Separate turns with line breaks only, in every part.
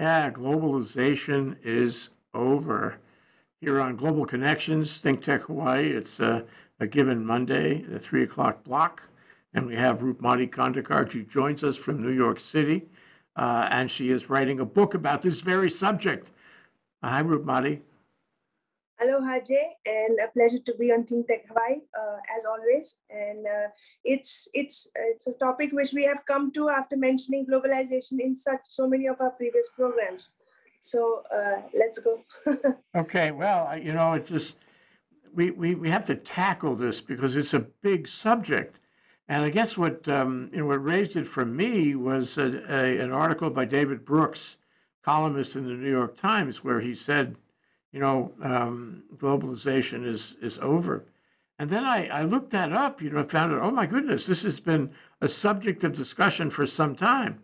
Yeah, globalization is over. Here on Global Connections, Think Tech Hawaii, it's uh, a given Monday, the three o'clock block. And we have Roopmati Khandekar. She joins us from New York City, uh, and she is writing a book about this very subject. Hi, Roopmati.
Aloha, Jay, and a pleasure to be on Think Tech Hawaii uh, as always. And uh, it's it's it's a topic which we have come to after mentioning globalization in such so many of our previous programs. So uh, let's go.
okay, well, you know, it just we, we we have to tackle this because it's a big subject. And I guess what um, you know what raised it for me was a, a, an article by David Brooks, columnist in the New York Times, where he said you know, um, globalization is is over. And then I, I looked that up, you know, found out, oh my goodness, this has been a subject of discussion for some time.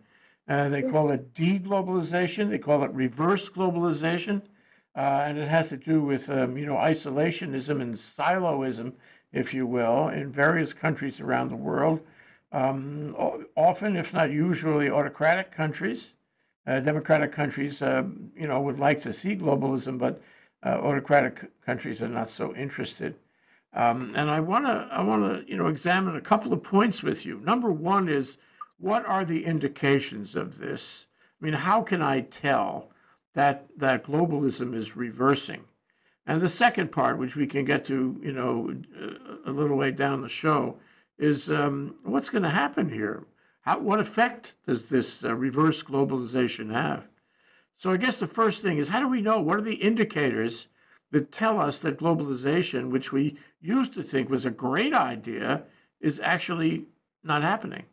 Uh, they call it deglobalization, they call it reverse globalization, uh, and it has to do with, um, you know, isolationism and siloism, if you will, in various countries around the world. Um, often, if not usually, autocratic countries. Uh, democratic countries, uh, you know, would like to see globalism, but uh, autocratic countries are not so interested. Um, and I want to I want to you know examine a couple of points with you. Number one is what are the indications of this? I mean, how can I tell that that globalism is reversing? And the second part, which we can get to, you know, a little way down the show, is um, what's going to happen here? How, what effect does this uh, reverse globalization have? So I guess the first thing is how do we know? What are the indicators that tell us that globalization, which we used to think was a great idea, is actually not happening?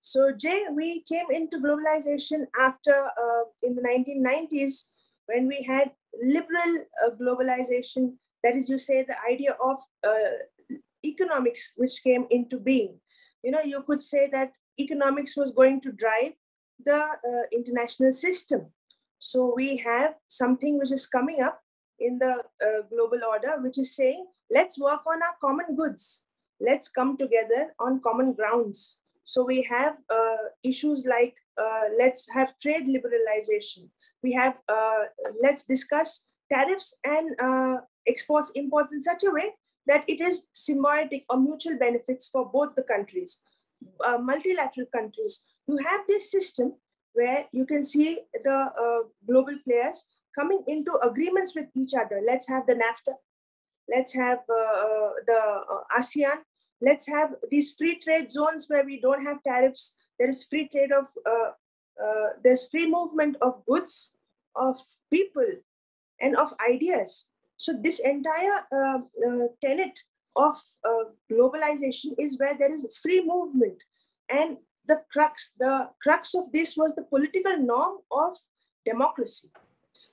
So, Jay, we came into globalization after uh, in the 1990s when we had liberal uh, globalization. That is, you say, the idea of uh, economics, which came into being. You know, you could say that economics was going to drive the uh, international system. So we have something which is coming up in the uh, global order, which is saying, let's work on our common goods. Let's come together on common grounds. So we have uh, issues like uh, let's have trade liberalization. We have uh, let's discuss tariffs and uh, exports imports in such a way that it is symbiotic or mutual benefits for both the countries, multilateral countries you have this system where you can see the uh, global players coming into agreements with each other. Let's have the NAFTA. Let's have uh, uh the uh, ASEAN. Let's have these free trade zones where we don't have tariffs. There is free trade of, uh, there's free movement of goods, of people, and of ideas. So this entire tenet of globalization is where there is free movement and the crux, the crux of this was the political norm of democracy.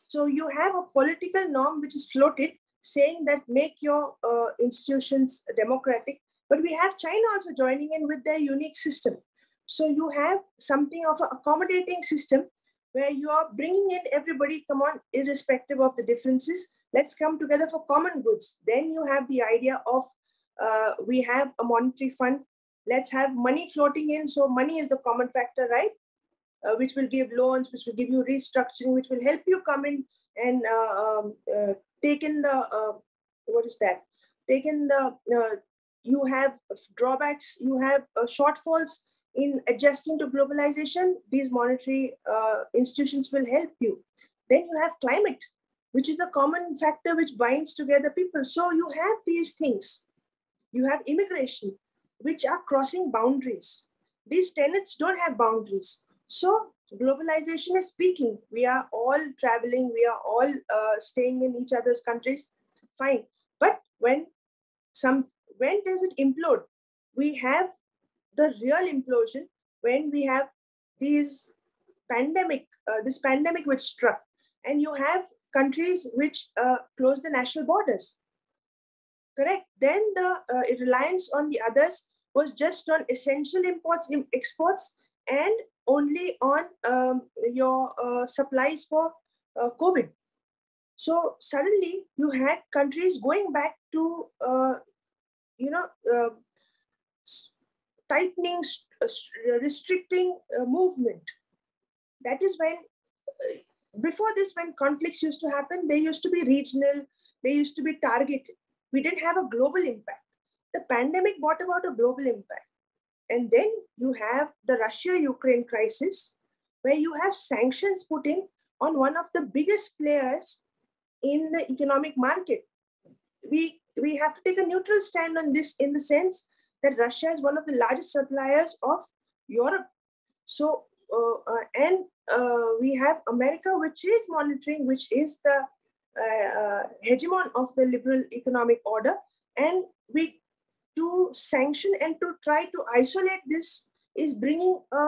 So you have a political norm which is floated saying that make your uh, institutions democratic, but we have China also joining in with their unique system. So you have something of an accommodating system where you are bringing in everybody, come on, irrespective of the differences, let's come together for common goods. Then you have the idea of uh, we have a monetary fund let's have money floating in. So money is the common factor, right? Uh, which will give loans, which will give you restructuring, which will help you come in and uh, um, uh, take in the, uh, what is that? Take in the, uh, you have drawbacks, you have uh, shortfalls in adjusting to globalization. These monetary institutions will help you. Then you have climate, which is a common factor which binds together people. So you have these things. You have immigration, which are crossing boundaries. These tenets don't have boundaries. So globalization is speaking. We are all traveling. We are all uh, staying in each other's countries. Fine. But when some when does it implode? We have the real implosion when we have these pandemic, uh, this pandemic which struck, and you have countries which uh, close the national borders correct? Then the uh, reliance on the others was just on essential imports, exports, and only on um, your uh, supplies for uh, COVID. So suddenly you had countries going back to, uh, you know, uh, tightening, uh, restricting movement. that is when before this when conflicts used to happen they used to be regional they used to be targeted we didn't have a global impact. The pandemic brought about a global impact. And then you have the russia ukraine crisis where you have sanctions put in on one of the biggest players in the economic market. We we have to take a neutral stand on this in the sense that russia is one of the largest suppliers of europe. So uh, uh, and uh, we have America, which is monitoring, which is the Uh, uh, hegemon of the liberal economic order, and we to sanction and to try to isolate this is bringing a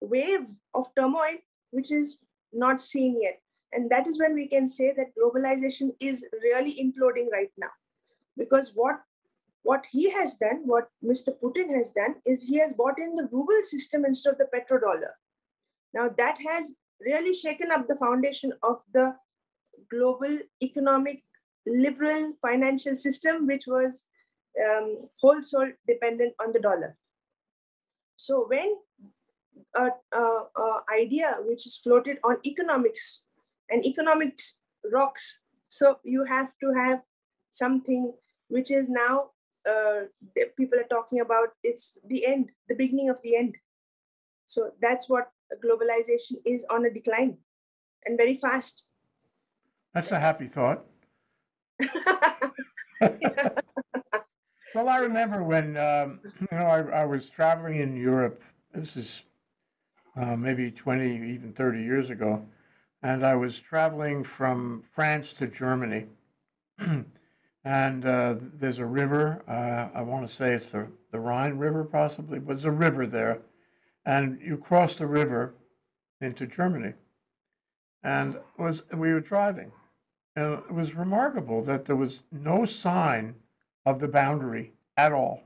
wave of turmoil which is not seen yet, and that is when we can say that globalization is really imploding right now, because what what he has done, what Mr. Putin has done, is he has bought in the ruble system instead of the petrodollar. Now that has really shaken up the foundation of the global economic liberal financial system, which was um, wholesale dependent on the dollar. So when a, a, a idea which is floated on economics and economics rocks, so you have to have something which is now uh, people are talking about it's the end, the beginning of the end. So that's what globalization is on a decline and very fast.
That's a happy thought. well, I remember when um, you know I, I, was traveling in Europe. This is uh, maybe twenty, even thirty years ago, and I was traveling from France to Germany. and uh, there's a river. Uh, I want to say it's the the Rhine River, possibly, but there's a river there and you cross the river into Germany. And was we were driving, and it was remarkable that there was no sign of the boundary at all.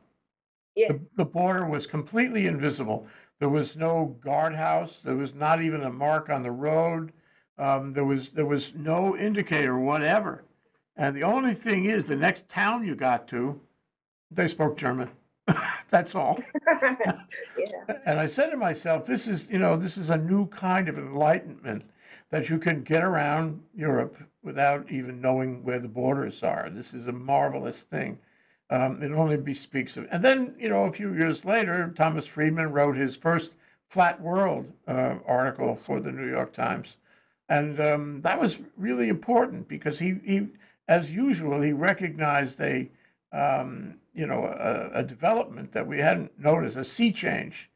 Yeah.
The, the border was completely invisible. There was no guardhouse. There was not even a mark on the road. Um, there was there was no indicator whatever. And the only thing is, the next town you got to, they spoke German. That's all.
yeah.
And I said to myself, this is, you know, this is a new kind of enlightenment that you can get around Europe without even knowing where the borders are. This is a marvelous thing. Um, it only bespeaks of, and then, you know, a few years later, Thomas Friedman wrote his first Flat World uh, article for the New York Times. And um, that was really important because he, he, as usual, he recognized a, um, you know, a, a, development that we hadn't noticed, a sea change.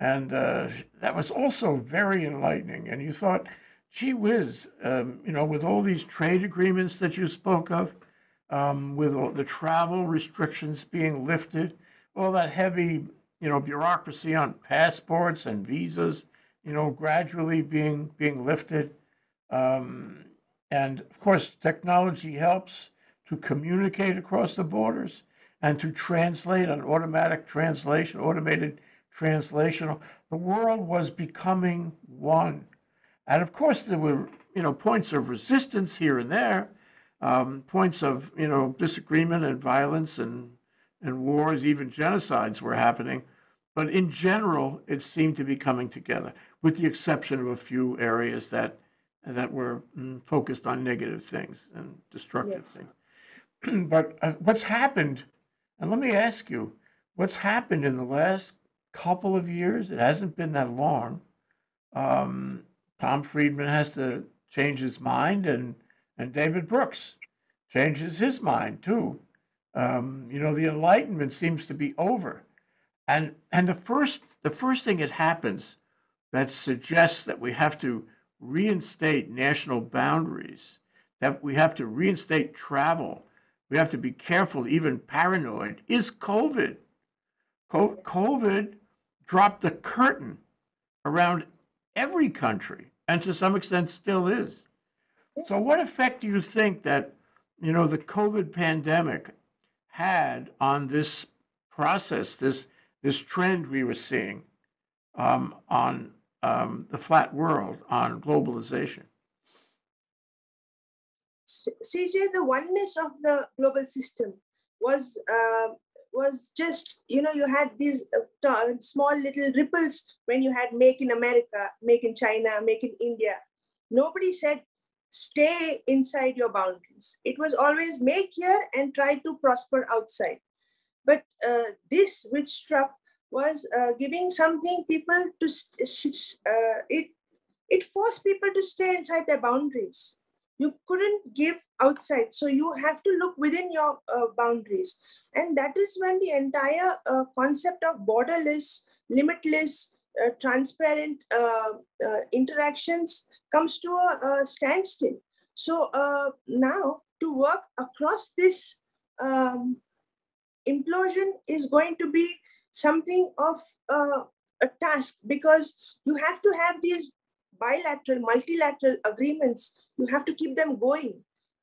And uh, that was also very enlightening. And you thought, gee whiz, um, you know, with all these trade agreements that you spoke of, um, with all the travel restrictions being lifted, all that heavy, you know, bureaucracy on passports and visas, you know, gradually being being lifted. Um, and of course, technology helps to communicate across the borders and to translate an automatic translation, automated translation. The world was becoming one. And of course, there were, you know, points of resistance here and there, um, points of, you know, disagreement and violence and, and wars, even genocides were happening. But in general, it seemed to be coming together, with the exception of a few areas that, that were mm, focused on negative things and destructive
Yes.
things. but uh, what's happened, and let me ask you, what's happened in the last couple of years? It hasn't been that long. Um, Tom Friedman has to change his mind, and and David Brooks changes his mind too. Um, you know, the Enlightenment seems to be over, and and the first the first thing that happens that suggests that we have to reinstate national boundaries, that we have to reinstate travel, we have to be careful, even paranoid, is COVID. COVID dropped the curtain around every country and to some extent still is. So what effect do you think that, you know, the COVID pandemic had on this process, this this trend we were seeing um, on um, the flat world, on globalization?
CJ, the oneness of the global system was uh, was just, you know, you had these uh, small little ripples when you had make in America, make in China, make in India. Nobody said stay inside your boundaries. It was always make here and try to prosper outside. But uh, this, which struck, was uh, giving something people to uh, it. It forced people to stay inside their boundaries. You couldn't give outside, so you have to look within your uh, boundaries, and that is when the entire uh, concept of borderless, limitless, uh, transparent interactions comes to a, a standstill. So now to work across this um, implosion is going to be something of uh, a task because you have to have these bilateral, multilateral agreements. You have to keep them going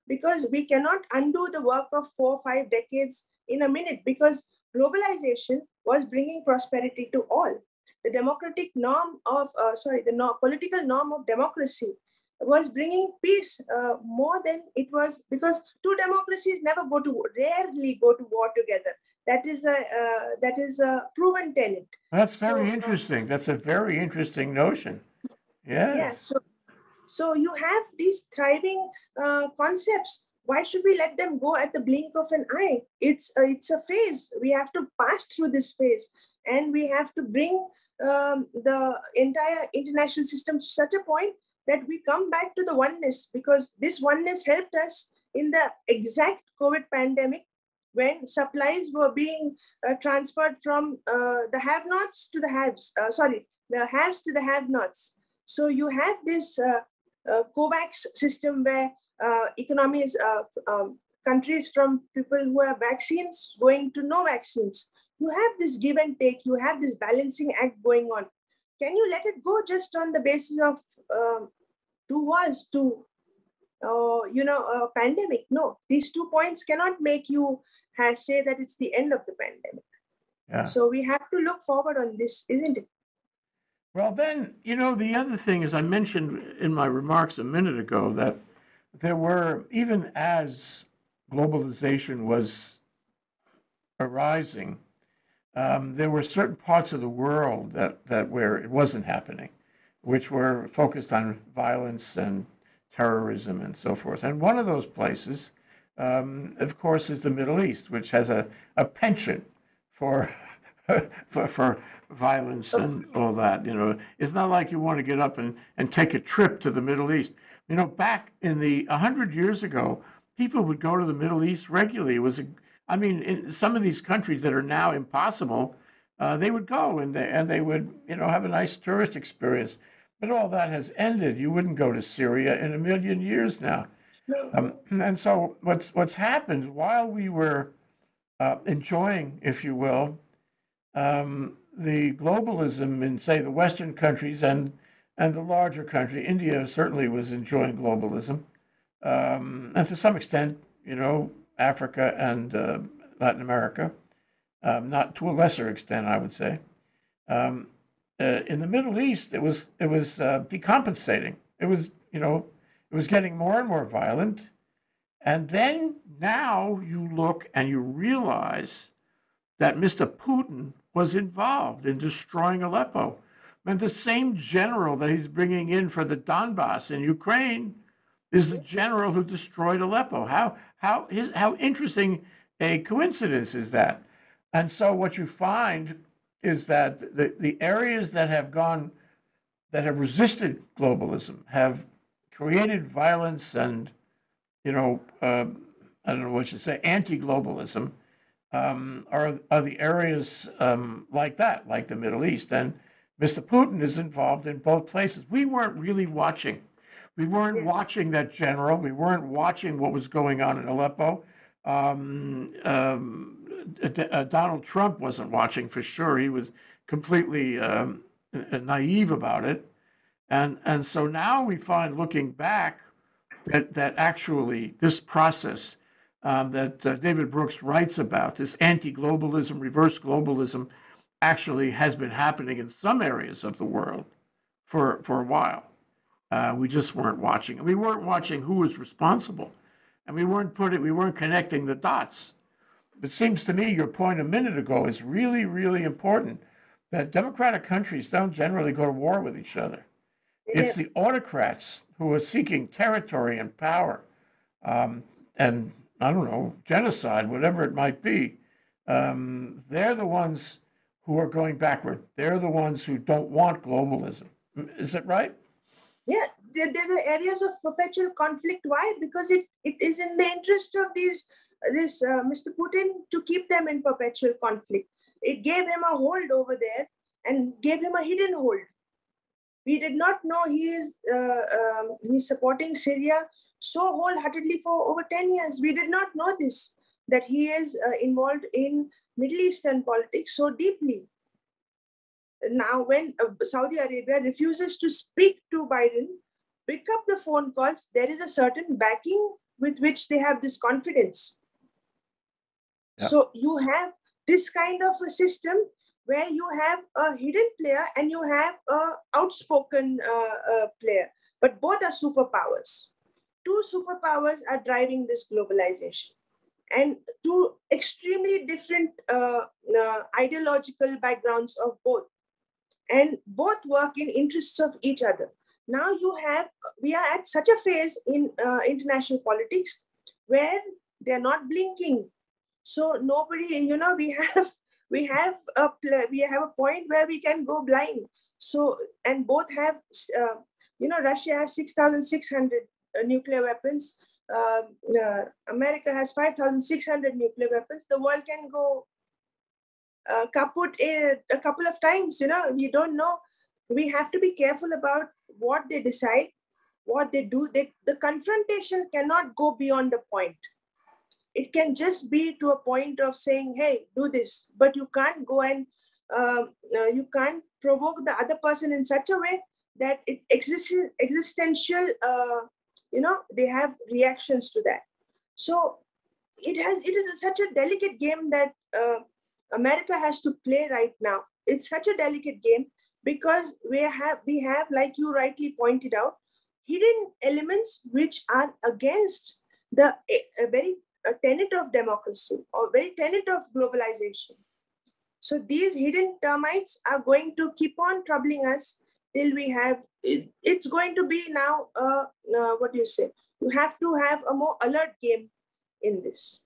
because we cannot undo the work of four or five decades in a minute because globalization was bringing prosperity to all. The democratic norm of, uh, sorry, the no, political norm of democracy was bringing peace uh, more than it was because two democracies never go to rarely go to war together that is a uh, that is a proven tenet
that's very so, uh, interesting that's a very interesting notion yes. yeah
so so you have these thriving uh, concepts. Why should we let them go at the blink of an eye? It's uh, it's a phase. We have to pass through this phase. And we have to bring um, the entire international system to such a point that we come back to the oneness. Because this oneness helped us in the exact COVID pandemic when supplies were being uh, transferred from uh, the have nots to the haves, uh, sorry, the haves to the have nots. So you have this uh, uh, COVAX system where uh, economies, um, countries from people who have vaccines going to no vaccines. You have this give and take, you have this balancing act going on can you let it go just on the basis of um, two wars, two, uh, you know, a pandemic? No, these two points cannot make you have, say that it's the end of the pandemic. Yeah. So we have to look forward on this, isn't it?
Well, then, you know, the other thing is I mentioned in my remarks a minute ago that there were, even as globalization was arising, um, there were certain parts of the world that, that where it wasn't happening, which were focused on violence and terrorism and so forth. And one of those places, um, of course, is the Middle East, which has a, a penchant for, for, for violence and all that. You know, it's not like you want to get up and, and take a trip to the Middle East. You know, back in the 100 years ago, people would go to the Middle East regularly. It was a, I mean, in some of these countries that are now impossible, uh, they would go and they, and they would, you know, have a nice tourist experience. But all that has ended. You wouldn't go to Syria in a million years now. Um, and so what's what's happened while we were uh, enjoying, if you will, um, the globalism in say the Western countries and and the larger country, India certainly was enjoying globalism, um, and to some extent, you know, Africa and uh, Latin America, um, not to a lesser extent, I would say. Um, uh, in the Middle East, it was it was uh, decompensating. It was you know it was getting more and more violent, and then now you look and you realize that Mr. Putin was involved in destroying Aleppo. And the same general that he's bringing in for the Donbass in Ukraine is the general who destroyed Aleppo. How how his, how interesting a coincidence is that? And so what you find is that the, the areas that have gone that have resisted globalism have created violence and you know uh, I don't know what you say anti-globalism um, are are the areas um, like that, like the Middle East, and Mr. Putin is involved in both places. We weren't really watching we weren't watching that general. We weren't watching what was going on in Aleppo. Um, um, uh, Donald Trump wasn't watching for sure. He was completely um, naive about it. And, and so now we find, looking back, that, that actually this process um, that uh, David Brooks writes about, this anti globalism, reverse globalism, actually has been happening in some areas of the world for, for a while. Uh, we just weren't watching. And We weren't watching who was responsible, and we weren't putting, we weren't connecting the dots. it seems to me your point a minute ago is really, really important that democratic countries don't generally go to war with each other. It's the autocrats who are seeking territory and power um, and, I don't know, genocide, whatever it might be. Um, they're the ones who are going backward. They're the ones who don't want globalism. Is that right?
Yeah, they're, they're the areas of perpetual conflict. Why? Because it, it is in the interest of these this uh, Mr. Putin to keep them in perpetual conflict. It gave him a hold over there and gave him a hidden hold. We did not know he is uh, um, he's supporting Syria so wholeheartedly for over 10 years. We did not know this, that he is uh, involved in Middle Eastern politics so deeply. Now, when uh, Saudi Arabia refuses to speak to Biden, pick up the phone calls, there is a certain backing with which they have this confidence.
Yeah.
So you have this kind of a system where you have a hidden player and you have a outspoken uh, uh, player, but both are superpowers. Two superpowers are driving this globalization, and two extremely different uh, uh, ideological backgrounds of both, and both work in interests of each other. Now you have we are at such a phase in uh, international politics where they are not blinking so nobody you know we have we have a we have a point where we can go blind. So and both have uh, you know russia has 6600 uh, nuclear weapons. Uh, uh, america has 5600 nuclear weapons. The world can go uh, kaput a, a couple of times you know we don't know. We have to be careful about what they decide what they do. They, the confrontation cannot go beyond a point it can just be to a point of saying hey do this but you can't go and um, uh, you can't provoke the other person in such a way that it exists existential uh, you know they have reactions to that. So it has it is such a delicate game that uh, america has to play right now. It's such a delicate game because we have we have like you rightly pointed out hidden elements which are against the very a tenet of democracy or very tenet of globalization. So these hidden termites are going to keep on troubling us till we have, it, it's going to be now, uh, what do you say? You have to have a more alert game in this.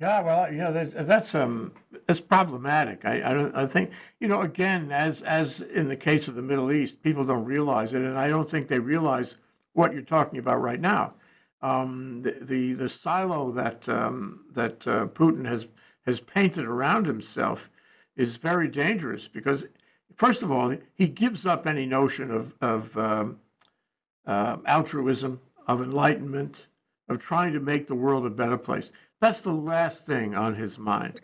Yeah, well, you know, that's, that's um, it's problematic. I, I don't, I think, you know, again, as as in the case of the Middle East, people don't realize it, and I don't think they realize what you're talking about right now um, the, the, the silo that um, that uh, Putin has has painted around himself is very dangerous because, first of all, he gives up any notion of of um, uh, altruism, of enlightenment, of trying to make the world a better place. That's the last thing on his mind.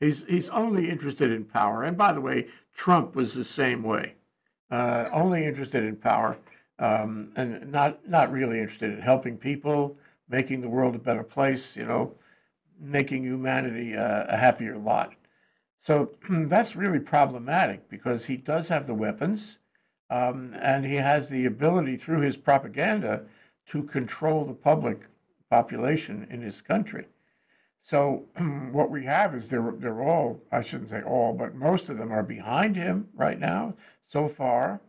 He's he's only interested in power. And by the way, Trump was the same way, uh, only interested in power um, and not not really interested in helping people, making the world a better place. You know, making humanity a, a happier lot. So that's really problematic because he does have the weapons, um, and he has the ability through his propaganda to control the public population in his country. So what we have is they're they're all I shouldn't say all, but most of them are behind him right now so far.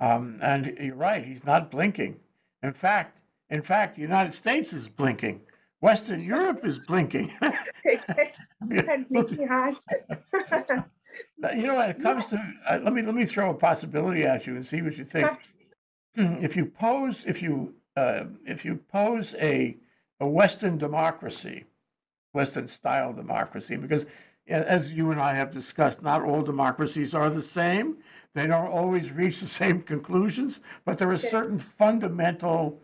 Um, and you're right, he's not blinking. In fact, in fact, the United States is blinking. Western Europe is blinking.
blinking hard.
you know, when it comes to uh, let me let me throw a possibility at you and see what you think. if you pose if you uh, if you pose a a Western democracy, Western style democracy, because as you and I have discussed, not all democracies are the same. They don't always reach the same conclusions, but there are certain fundamental,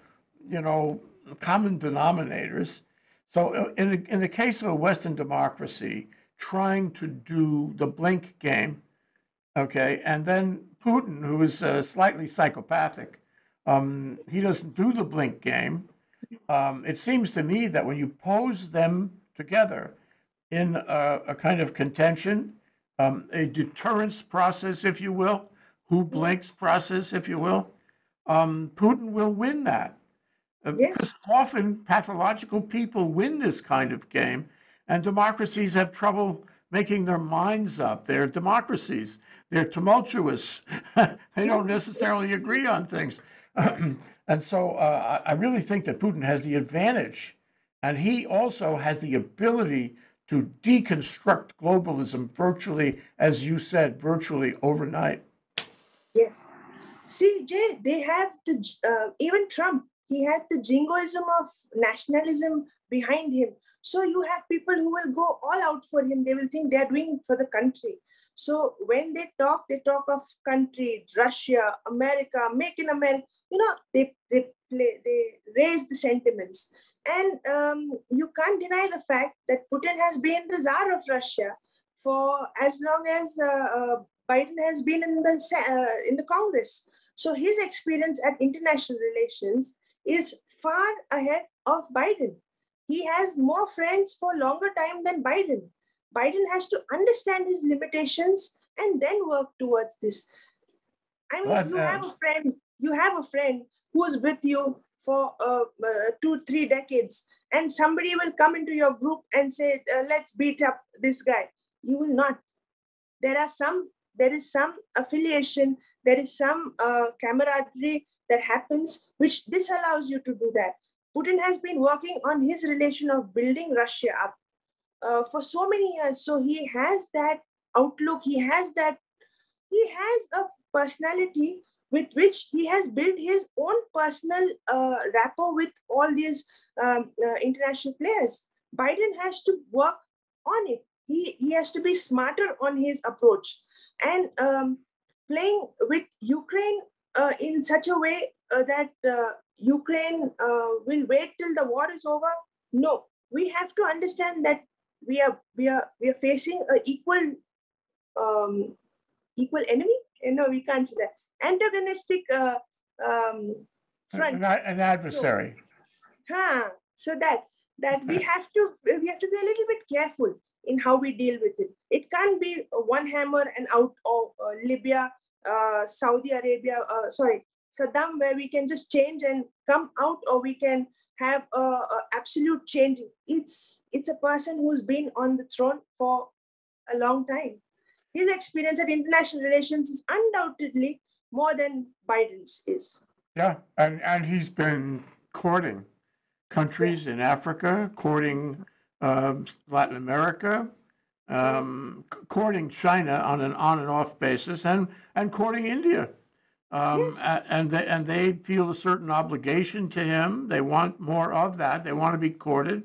you know, common denominators. So, uh, in the, in the case of a Western democracy, trying to do the blink game, okay, and then Putin, who is uh, slightly psychopathic, um, he doesn't do the blink game. Um, it seems to me that when you pose them together in a, a kind of contention, um, a deterrence process, if you will, who blinks process, if you will, um, Putin will win that. Uh,
Yes.
Because often pathological people win this kind of game. And democracies have trouble making their minds up. They're democracies. They're tumultuous. they don't necessarily agree on things. and so uh, I I really think that Putin has the advantage. And he also has the ability to deconstruct globalism virtually, as you said, virtually overnight.
Yes. See, Jay, they have the uh, even Trump. He had the jingoism of nationalism behind him. So you have people who will go all out for him. They will think they are doing for the country. So when they talk, they talk of country, Russia, America, make in America. You know, they they play, they raise the sentiments, and um, you can't deny the fact that Putin has been the czar of Russia for as long as uh, uh, Biden has been in the uh, in the Congress. So his experience at international relations is far ahead of Biden. He has more friends for longer time than Biden. Biden has to understand his limitations and then work towards this. I mean,
But,
you
uh,
have a friend. You have a friend who's with you for uh, uh, two, three decades, and somebody will come into your group and say, uh, "Let's beat up this guy." You will not. There are some. There is some affiliation. There is some uh, camaraderie that happens, which disallows you to do that. Putin has been working on his relation of building Russia up uh, for so many years. So he has that outlook. He has that. He has a personality with which he has built his own personal uh, rapport with all these um, uh, international players. Biden has to work on it. He, he has to be smarter on his approach and um, playing with Ukraine uh, in such a way uh, that uh, Ukraine uh, will wait till the war is over. No, we have to understand that we are we are we are facing an equal um, equal enemy. Eh, No, we can't say that antagonistic uh, um, front.
An, an adversary.
Huh. So that that we have to we have to be a little bit careful in how we deal with it. It can't be one hammer and out of uh, Libya, uh, Saudi Arabia, uh, sorry, Saddam, where we can just change and come out, or we can have a, a absolute change. It's it's a person who's been on the throne for a long time. His experience at international relations is undoubtedly more than Biden's is.
Yeah, and, and he's been courting countries in Africa, courting um, Latin America, um, courting China on an on and off basis, and, and courting India. Um,
Yes.
and they, and they feel a certain obligation to him. They want more of that. They want to be courted.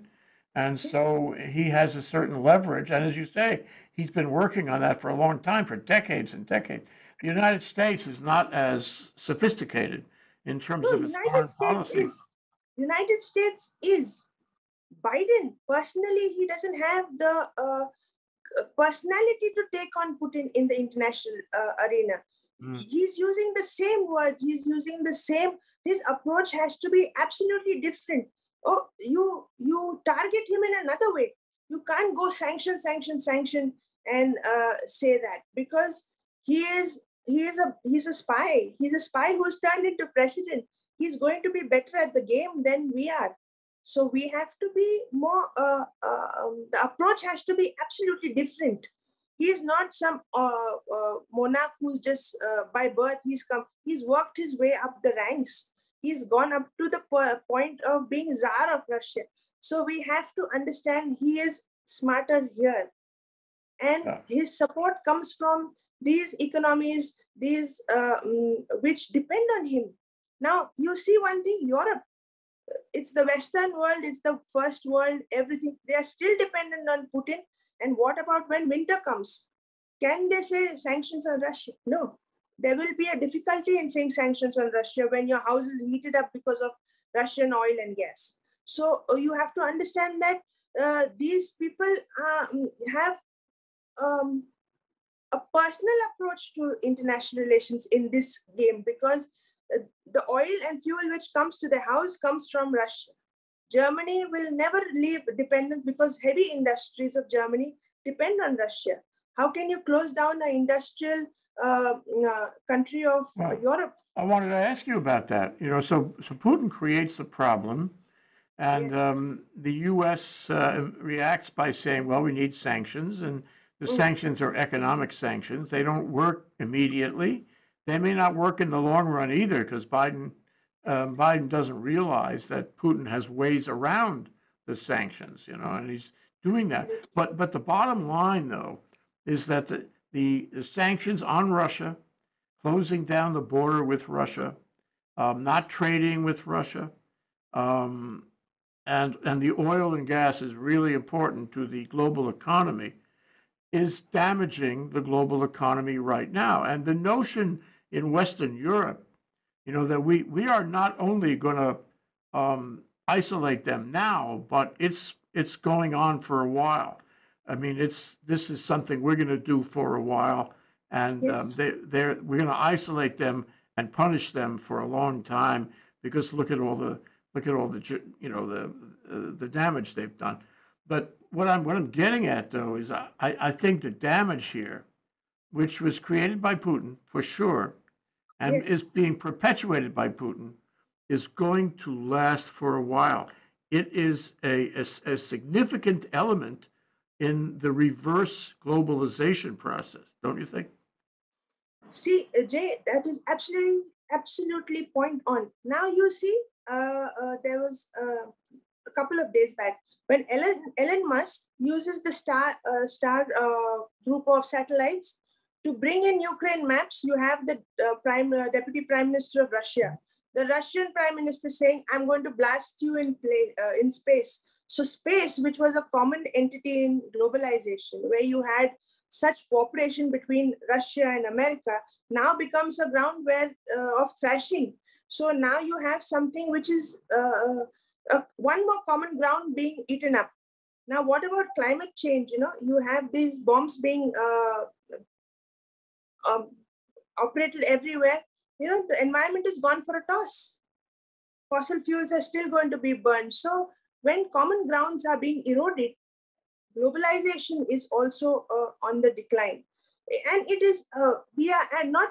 And so he has a certain leverage. And as you say, he's been working on that for a long time, for decades and decades. The United States is not as sophisticated in terms
No,
of its
United
foreign
States
policy.
is United States is Biden personally. He doesn't have the uh, personality to take on Putin in the international uh, arena.
Mm.
He's using the same words. He's using the same. His approach has to be absolutely different. Oh, you you target him in another way. You can't go sanction, sanction, sanction, and uh, say that because he is he is a he's a spy. He's a spy who's turned into president. He's going to be better at the game than we are. So we have to be more. Uh, uh, um, the approach has to be absolutely different. He is not some uh, uh, monarch who's just uh, by birth. He's come. He's worked his way up the ranks. He's gone up to the point of being czar of Russia. So we have to understand he is smarter here, and
Yeah.
his support comes from these economies, these uh, mm, which depend on him. Now you see one thing: Europe it's the Western world, it's the first world, everything. They are still dependent on Putin. And what about when winter comes? Can they say sanctions on Russia? No. There will be a difficulty in saying sanctions on Russia when your house is heated up because of Russian oil and gas. So uh, you have to understand that uh, these people um, have um, a personal approach to international relations in this game because uh, the oil and fuel which comes to the house comes from Russia. Germany will never leave dependence because heavy industries of Germany depend on Russia. How can you close down an industrial uh, uh, country of
Well,
Europe?
I wanted to ask you about that. You know, so so Putin creates the problem, And
Yes.
um, the U.S. uh, reacts by saying, well, we need sanctions, and the
Mm.
sanctions are economic sanctions. They don't work immediately. They may not work in the long run either, because Biden, um, Biden doesn't realize that Putin has ways around the sanctions, you know, and he's doing that. But, but the bottom line, though, is that the, the, the sanctions on Russia, closing down the border with Russia, um, not trading with Russia, um, and, and the oil and gas is really important to the global economy, is damaging the global economy right now. And the notion in Western Europe, you know, that we, we are not only going to um, isolate them now, but it's it's going on for a while. I mean, it's this is something we're going to do for a while, and
Yes.
um, they they're we're going to isolate them and punish them for a long time because look at all the look at all the you know the uh, the damage they've done. But what I'm what I'm getting at though is I, I think the damage here, which was created by Putin for sure, and
Yes.
is being perpetuated by Putin, is going to last for a while. It is a a significant element in the reverse globalization process, don't you think?
See, uh, Jay, that is absolutely, absolutely point on. Now you see, uh, uh, there was uh, a couple of days back when Elon, Elon Musk uses the Star uh, Star uh, group of satellites to bring in Ukraine maps. You have the uh, Prime uh, Deputy Prime Minister of Russia, the Russian Prime Minister saying, "I'm going to blast you in play uh, in space." So space, which was a common entity in globalization, where you had such cooperation between Russia and America, now becomes a ground where uh, of thrashing. So now you have something which is uh, uh, one more common ground being eaten up. Now, what about climate change? You know, you have these bombs being uh, um, operated everywhere. You know, the environment is gone for a toss. Fossil fuels are still going to be burned. So when common grounds are being eroded, globalization is also uh, on the decline and it is uh, we are not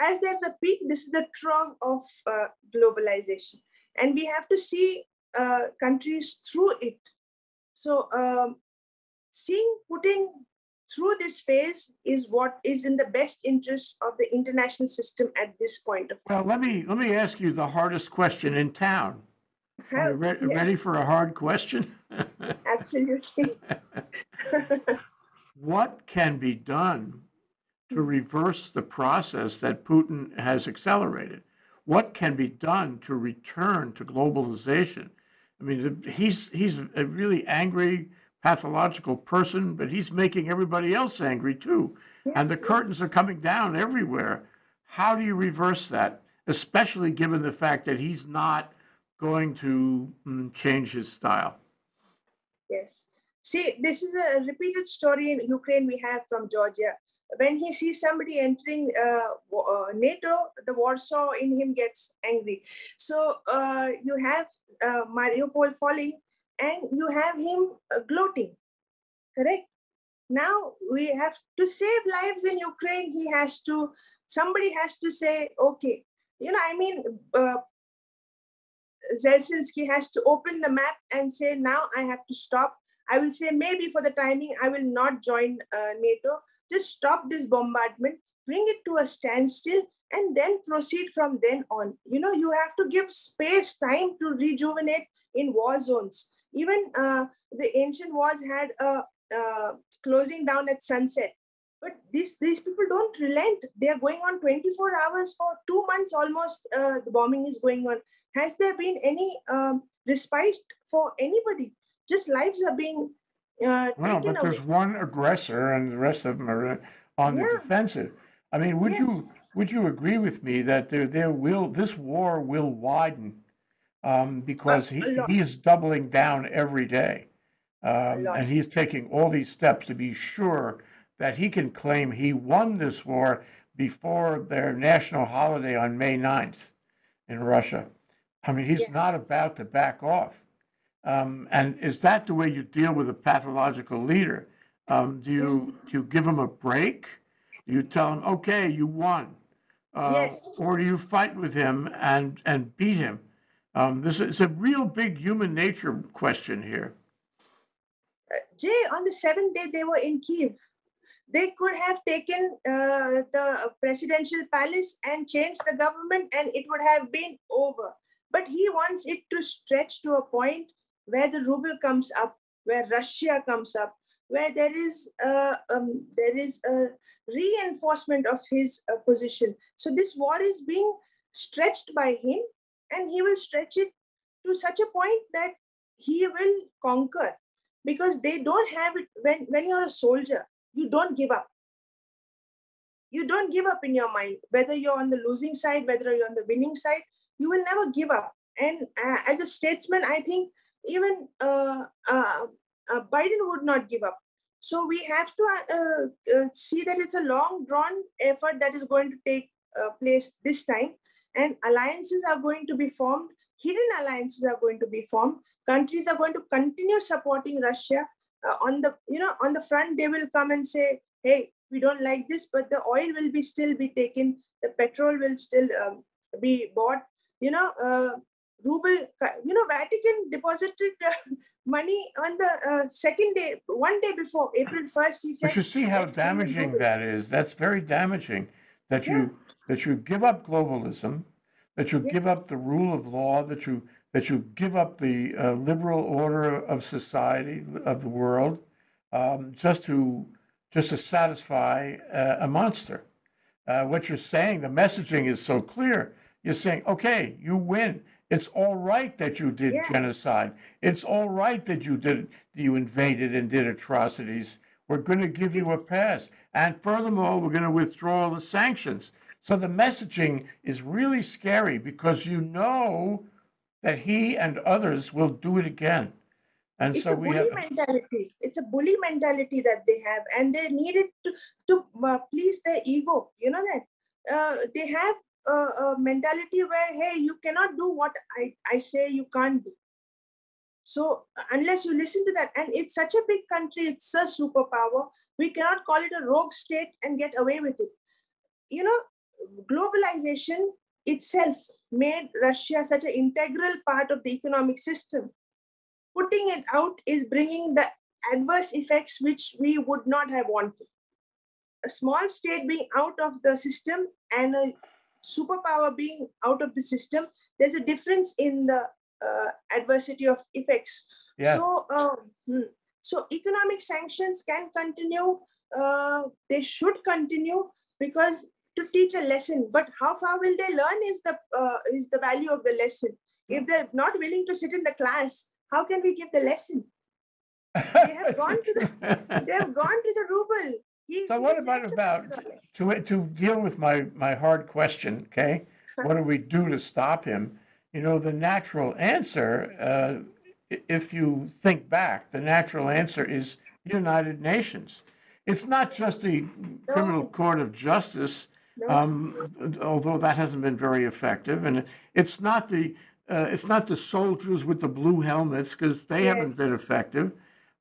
as there's a peak this is the trough of uh, globalization and we have to see uh, countries through it so um, seeing putin through this phase is what is in the best interest of the international system at this point of
Well, let me let me ask you the hardest question in town. Are you
time.
re- ready for a hard question?
absolutely
what can be done to reverse the process that Putin has accelerated? What can be done to return to globalization? I mean, he's he's a really angry, pathological person, but he's making everybody else angry too. And the curtains are coming down everywhere. How do you reverse that, especially given the fact that he's not going to mm, change his style?
Yes. See, this is a repeated story in Ukraine we have from Georgia. When he sees somebody entering uh, uh, NATO, the Warsaw in him gets angry. So uh, you have uh, Mariupol falling and you have him uh, gloating, correct? Now we have to save lives in Ukraine. He has to, somebody has to say, okay, you know, I mean, uh, Zelensky has to open the map and say, now I have to stop. I will say, maybe for the timing, I will not join uh, NATO. Just stop this bombardment, bring it to a standstill, and then proceed from then on. You know, you have to give space, time to rejuvenate in war zones. Even uh, the ancient wars had a uh, closing down at sunset. But these, these people don't relent. They are going on 24 hours for two months almost. Uh, the bombing is going on has there been any um, respite for anybody? Just lives are being uh,
Well,
taken
but there's one aggressor and the rest of them are uh, on the defensive. I mean, would
Yes.
you, would you agree with me that there, there will, this war will widen? Um, because he, he is doubling down every day. Um, and he's taking all these steps to be sure that he can claim he won this war before their national holiday on May 9th in Russia. I mean, he's
Yeah.
not about to back off. Um, and is that the way you deal with a pathological leader? Um, do you do you give him a break? Do you tell him, okay, you won, uh,
Yes.
or do you fight with him and and beat him? Um, this is a real big human nature question here.
Uh, Jay, on the seventh day they were in Kiev. They could have taken uh, the presidential palace and changed the government, and it would have been over. But he wants it to stretch to a point where the ruble comes up, where Russia comes up, where there is uh, um, there is a reinforcement of his uh, position. So this war is being stretched by him, and he will stretch it to such a point that he will conquer because they don't have it when when you're a soldier you don't give up you don't give up in your mind whether you're on the losing side whether you're on the winning side you will never give up and uh, as a statesman i think even uh, uh, uh biden would not give up. So we have to see that it's a long drawn effort that is going to take place this time. And alliances are going to be formed. Hidden alliances are going to be formed. Countries are going to continue supporting russia uh, on the you know on the front they will come and say hey we don't like this but the oil will be still be taken. The petrol will still um, be bought. You know uh, ruble you know vatican deposited uh, money on the uh, second day one day before april 1st he said
but you see how damaging that is that's very damaging that yeah. you that you give up globalism that you yeah. give up the rule of law that you that you give up the uh, liberal order of society of the world um, just to just to satisfy uh, a monster. Uh, what you're saying, the messaging is so clear. You're saying, okay, you win. It's all right that you did yeah. genocide. It's all right that you did you invaded and did atrocities. We're going to give you a pass, and furthermore, we're going to withdraw the sanctions. So the messaging is really scary because you know that he and others will do it again. And
it's
so
a
we
bully
have
mentality. It's a bully mentality that they have, and they need it to, to uh, please their ego. You know that uh, they have a, a, mentality where, hey, you cannot do what I, I say you can't do. So unless you listen to that, and it's such a big country, it's a superpower. We cannot call it a rogue state and get away with it. You know, globalization itself made Russia such an integral part of the economic system. Putting it out is bringing the adverse effects which we would not have wanted. A small state being out of the system and a superpower being out of the system, there's a difference in the uh, adversity of effects. Yeah. So, um, so economic sanctions can continue. Uh, they should continue because to teach a lesson but how far will they learn is the uh, is the value of the lesson if they're not willing to sit in the class how can we give the lesson they have gone to the they have gone to the ruble
so what about about to to deal with my my hard question okay? What do we do to stop him? You know the natural answer uh, if you think back the natural answer is united nations. It's not just the criminal court of justice um, although that hasn't been very effective. And it's not the uh, it's not the soldiers with the blue helmets because they yes. haven't been effective.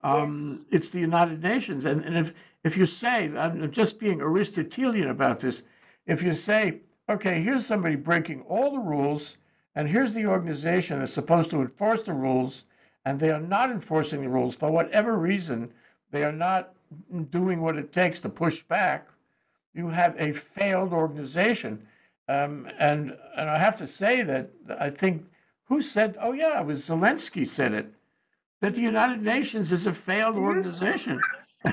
Um, yes. It's the United Nations. And, and if if you say, I'm just being Aristotelian about this, if you say, okay, here's somebody breaking all the rules, and here's the organization that's supposed to enforce the rules, and they are not enforcing the rules for whatever reason, they are not doing what it takes to push back you have a failed organization. Um, and and I have to say that I think who said? Oh yeah, it was Zelensky said it that the United Nations is a failed organization.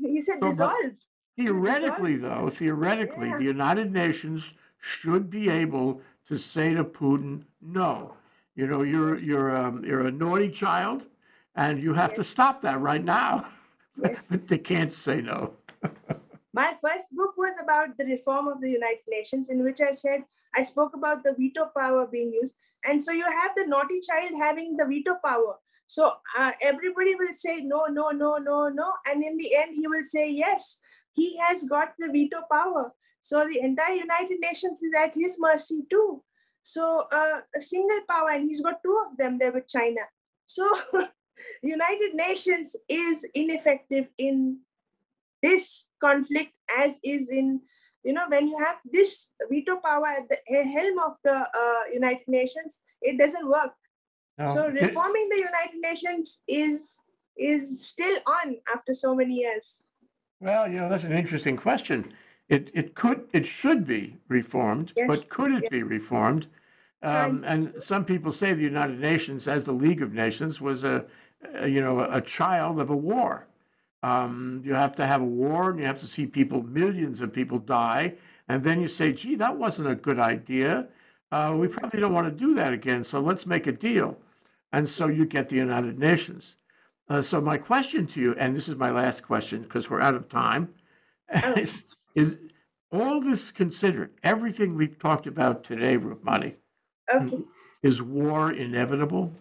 you said so, dissolved.
Theoretically, though, theoretically, yeah. the United Nations should be able to say to Putin, "No, you know, you're you're um, you're a naughty child, and you have yes. to stop that right now." Yes. but they can't say no.
My first book was about the reform of the United Nations, in which I said I spoke about the veto power being used. And so you have the naughty child having the veto power. So uh, everybody will say no, no, no, no, no. And in the end, he will say yes, he has got the veto power. So the entire United Nations is at his mercy too. So uh, a single power, and he's got two of them there with China. So United Nations is ineffective in this conflict as is in you know, when you have this veto power at the helm of the uh, United Nations, it doesn't work.
No,
So reforming the United Nations is is still on after so many years.
Well, you know, that's an interesting question. It, it could, it should be reformed,
Yes,
but could it
yes.
be reformed? Um, and some people say the United Nations, as the League of Nations, was a, a you know, a child of a war. Um, you have to have a war, and you have to see people, millions of people die, and then you say, "Gee, that wasn't a good idea. Uh, we probably don't want to do that again. So let's make a deal." And so you get the United Nations. Uh, so my question to you, and this is my last question because we're out of time,
Oh.
is, is all this considered, everything we've talked about today, Roopmati,
Okay.
is war inevitable?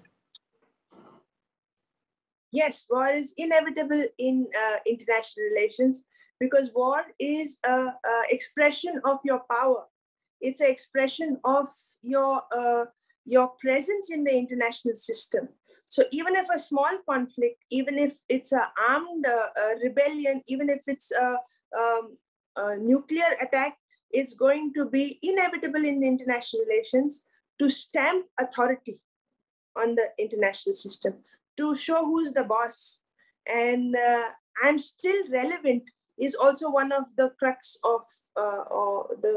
Yes, war is inevitable in uh, international relations because war is a, a expression of your power. It's an expression of your uh, your presence in the international system. So even if a small conflict, even if it's an armed uh, rebellion, even if it's a, um, a nuclear attack, it's going to be inevitable in the international relations to stamp authority on the international system to show who's the boss. And uh, i'm still relevant is also one of the crux of uh, or the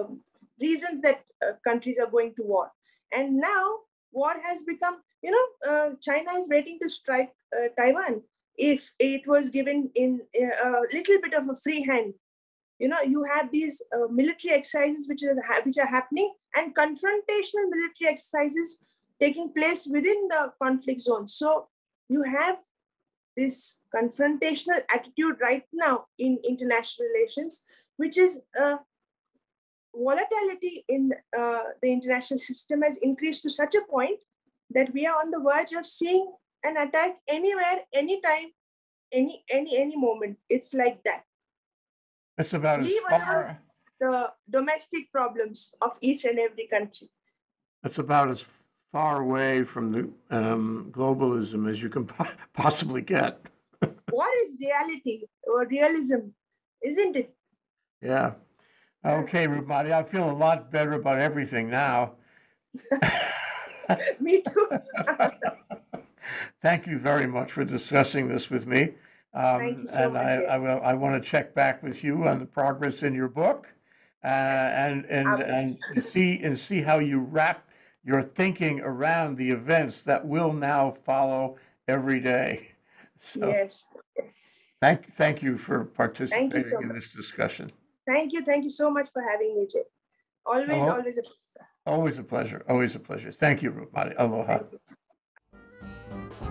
reasons that uh, countries are going to war. And now war has become you know uh, china is waiting to strike uh, taiwan. If it was given in uh, a little bit of a free hand you know you have these uh, military exercises which are which are happening and confrontational military exercises taking place within the conflict zone. So you have this confrontational attitude right now in international relations, which is uh, volatility in uh, the international system has increased to such a point that we are on the verge of seeing an attack anywhere, anytime, any any any moment. It's like that.
That's about as
Leave alone-
far,
The domestic problems of each and every country.
that's about as far away from the um, globalism as you can po- possibly get.
What is reality or realism, isn't it?
Yeah. Okay, Roopmati, I feel a lot better about everything now.
Me too.
Thank you very much for discussing this with me. Um,
Thank you so
and
much,
I. I will, I want to check back with you on the progress in your book. Uh, and, and, and see, and see how you wrap your thinking around the events that will now follow every day. So
yes.
thank, thank you for participating
so
in this discussion.
Thank you. Thank you so much for having me, Jay. Always,
Hello.
always a
Always a pleasure, always a pleasure. Thank you, Roopmati. Aloha.
thank you.